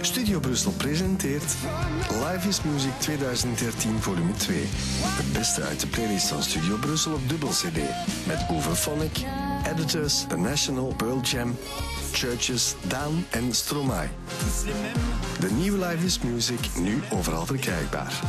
Studio Brussel presenteert Live is Music 2013 volume 2. Het beste uit de playlist van Studio Brussel op dubbel CD. Met Uwe Phonic, Editors, The National, Pearl Jam, Churches, Daan en Stromae. De nieuwe Live is Music nu overal verkrijgbaar.